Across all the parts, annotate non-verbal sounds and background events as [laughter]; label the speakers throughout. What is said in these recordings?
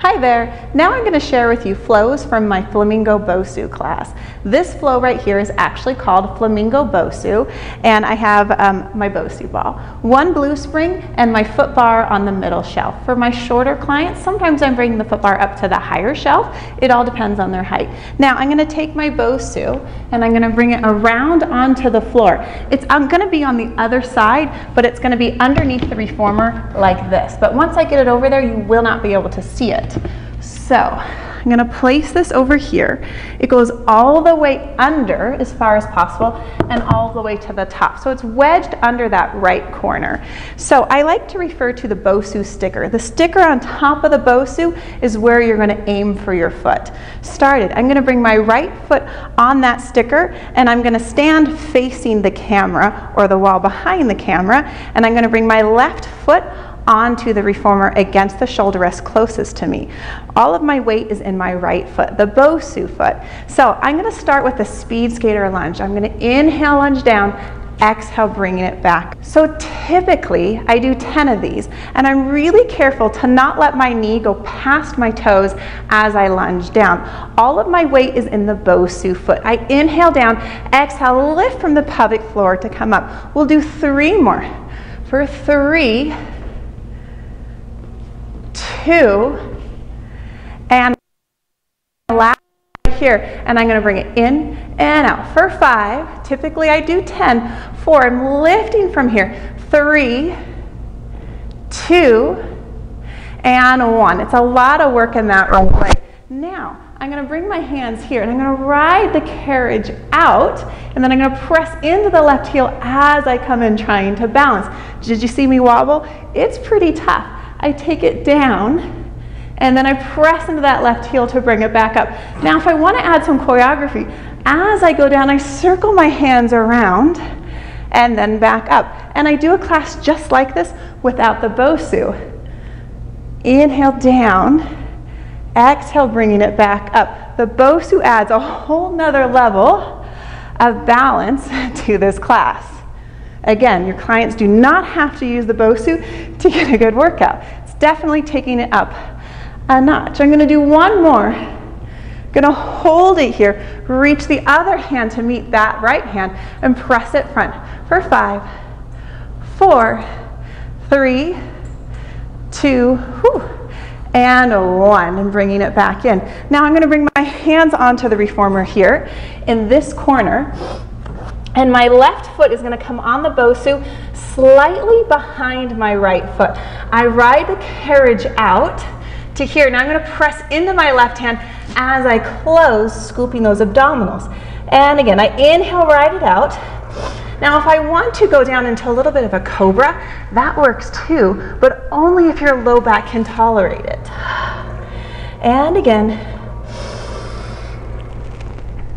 Speaker 1: Hi there. Now I'm going to share with you flows from my Flamingo Bosu class. This flow right here is actually called Flamingo Bosu and I have um, my Bosu ball, one blue spring and my foot bar on the middle shelf. For my shorter clients, sometimes I'm bringing the foot bar up to the higher shelf. It all depends on their height. Now I'm going to take my Bosu and I'm going to bring it around onto the floor. It's I'm going to be on the other side, but it's going to be underneath the reformer like this. But once I get it over there, you will not be able to see it. So I'm going to place this over here. It goes all the way under as far as possible and all the way to the top. So it's wedged under that right corner. So I like to refer to the Bosu sticker. The sticker on top of the Bosu is where you're going to aim for your foot. Started. I'm going to bring my right foot on that sticker and I'm going to stand facing the camera or the wall behind the camera and I'm going to bring my left foot onto the reformer against the shoulder rest closest to me. All of my weight is in my right foot, the Bosu foot. So I'm gonna start with the speed skater lunge. I'm gonna inhale, lunge down, exhale, bringing it back. So typically I do 10 of these and I'm really careful to not let my knee go past my toes as I lunge down. All of my weight is in the Bosu foot. I inhale down, exhale, lift from the pelvic floor to come up. We'll do three more. For three, two, and last here, and I'm going to bring it in and out. For five, typically I do 10. Four, I'm lifting from here. Three, two, and one. It's a lot of work in that right. Now, I'm going to bring my hands here and I'm going to ride the carriage out and then I'm going to press into the left heel as I come in trying to balance. Did you see me wobble? It's pretty tough. I take it down, and then I press into that left heel to bring it back up. Now, if I want to add some choreography, as I go down, I circle my hands around and then back up. And I do a class just like this without the Bosu. Inhale down, exhale, bringing it back up. The Bosu adds a whole nother level of balance [laughs] to this class. Again, your clients do not have to use the BOSU to get a good workout. It's definitely taking it up a notch. I'm going to do one more. I'm going to hold it here, reach the other hand to meet that right hand, and press it front for five, four, three, two, whew, and one, and bringing it back in. Now I'm going to bring my hands onto the reformer here in this corner and my left foot is going to come on the Bosu slightly behind my right foot. I ride the carriage out to here. Now I'm going to press into my left hand as I close, scooping those abdominals. And again, I inhale, ride it out. Now, if I want to go down into a little bit of a cobra, that works too, but only if your low back can tolerate it. And again,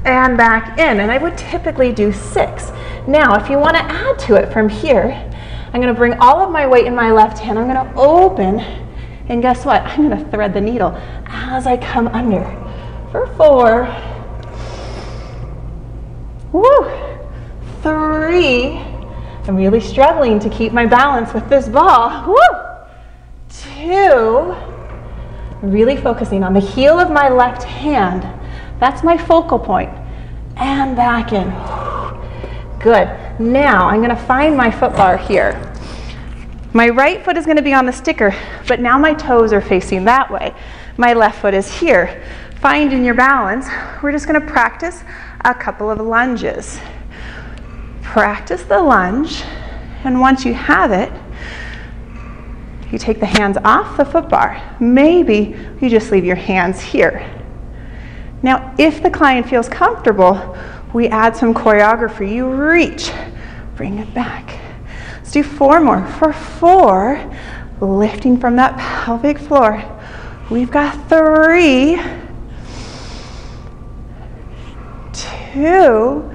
Speaker 1: and back in. And I would typically do six. Now, if you want to add to it from here, I'm going to bring all of my weight in my left hand. I'm going to open, and guess what? I'm going to thread the needle as I come under. For four, woo, three. I'm really struggling to keep my balance with this ball. Woo, two. Really focusing on the heel of my left hand that's my focal point. And back in. Good. Now I'm going to find my foot bar here. My right foot is going to be on the sticker, but now my toes are facing that way. My left foot is here. Finding your balance, we're just going to practice a couple of lunges. Practice the lunge, and once you have it, you take the hands off the foot bar. Maybe you just leave your hands here. Now, if the client feels comfortable, we add some choreography. You reach, bring it back. Let's do four more. For four, lifting from that pelvic floor. We've got three, two,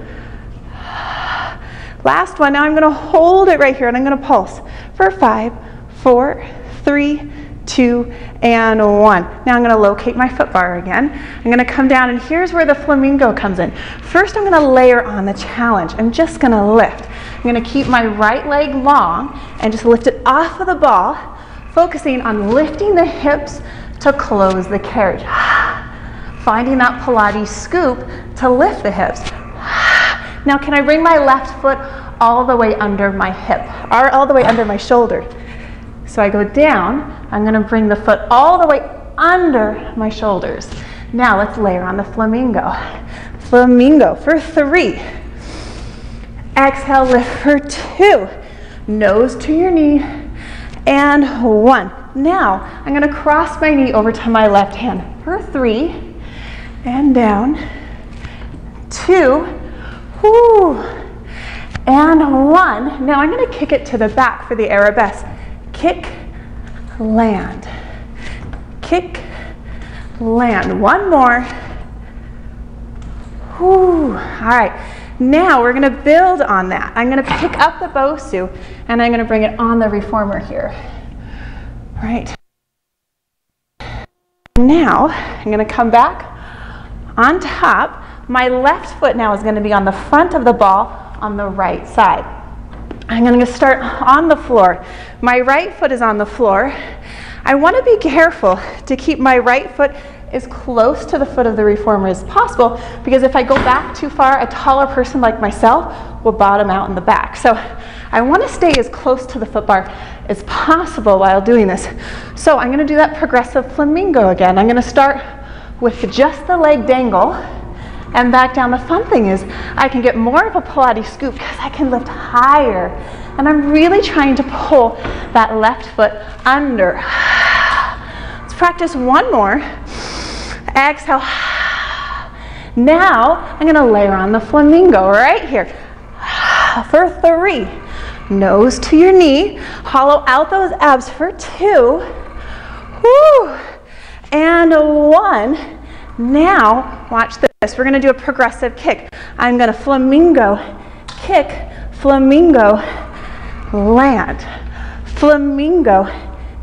Speaker 1: last one. Now I'm going to hold it right here and I'm going to pulse for five, four, three, two, and one. Now I'm going to locate my foot bar again. I'm going to come down, and here's where the flamingo comes in. First, I'm going to layer on the challenge. I'm just going to lift. I'm going to keep my right leg long and just lift it off of the ball, focusing on lifting the hips to close the carriage. [sighs] Finding that Pilates scoop to lift the hips. [sighs] Now, can I bring my left foot all the way under my hip, or all the way under my shoulder? So I go down, I'm gonna bring the foot all the way under my shoulders. Now let's layer on the flamingo. Flamingo for three. Exhale, lift for two. Nose to your knee, and one. Now, I'm gonna cross my knee over to my left hand for three, and down, two, whoo, and one. Now I'm gonna kick it to the back for the arabesque. Kick, land, kick, land. One more. Whew. All right. Now we're gonna build on that. I'm gonna pick up the Bosu and I'm gonna bring it on the reformer here. Right. Now I'm gonna come back on top. My left foot now is gonna be on the front of the ball on the right side. I'm gonna start on the floor. My right foot is on the floor. I wanna be careful to keep my right foot as close to the foot of the reformer as possible because if I go back too far, a taller person like myself will bottom out in the back. So I want to stay as close to the foot bar as possible while doing this. So I'm going to do that progressive flamingo again. I'm going to start with just the leg dangle and back down. The fun thing is I can get more of a Pilates scoop because I can lift higher. And I'm really trying to pull that left foot under. [sighs] Let's practice one more. Exhale. [sighs] Now I'm gonna layer on the flamingo right here. [sighs] For three. Nose to your knee. Hollow out those abs for two. Woo. And one. Now, watch this. We're gonna do a progressive kick. I'm gonna flamingo, kick, flamingo, land. Flamingo,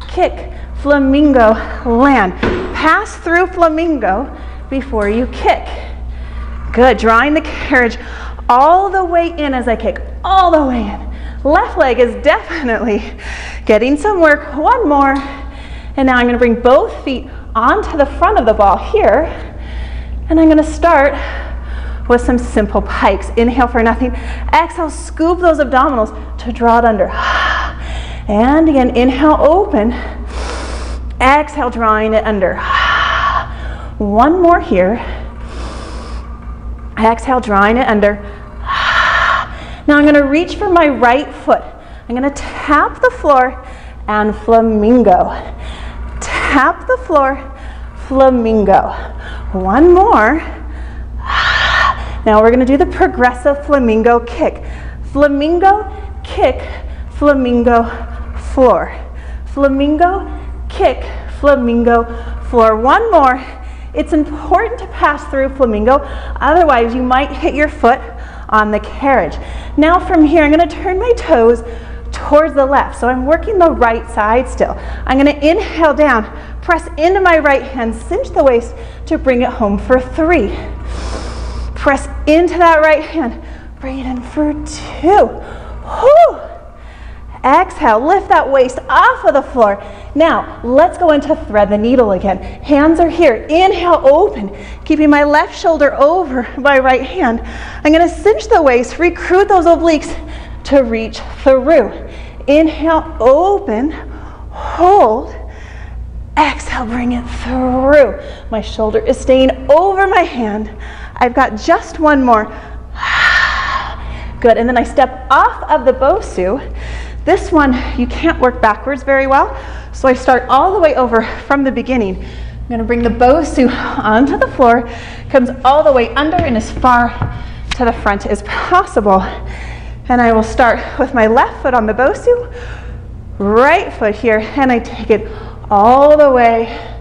Speaker 1: kick, flamingo, land. Pass through flamingo before you kick. Good, drawing the carriage all the way in as I kick, all the way in. Left leg is definitely getting some work. One more. And now I'm gonna bring both feet onto the front of the ball here. And I'm gonna start with some simple pikes. Inhale for nothing. Exhale, scoop those abdominals to draw it under. And again, inhale, open. Exhale, drawing it under. One more here. Exhale, drawing it under. Now I'm going to reach for my right foot. I'm going to tap the floor and flamingo. Tap the floor, flamingo. One more. Now we're going to do the progressive flamingo kick. Flamingo, kick, flamingo, floor. Flamingo, kick, flamingo, floor. One more. It's important to pass through flamingo, otherwise you might hit your foot on the carriage. Now from here, I'm gonna turn my toes towards the left. So I'm working the right side still. I'm gonna inhale down, press into my right hand, cinch the waist to bring it home for three. Press into that right hand, bring it in for two. Whew. Exhale, lift that waist off of the floor. Now, let's go into thread the needle again. Hands are here. Inhale, open, keeping my left shoulder over my right hand. I'm gonna cinch the waist, recruit those obliques to reach through. Inhale, open, hold. Exhale, bring it through. My shoulder is staying over my hand. I've got just one more. [sighs] Good, and then I step off of the Bosu this one, you can't work backwards very well, so I start all the way over from the beginning. I'm gonna bring the Bosu onto the floor, comes all the way under and as far to the front as possible. And I will start with my left foot on the Bosu, right foot here, and I take it all the way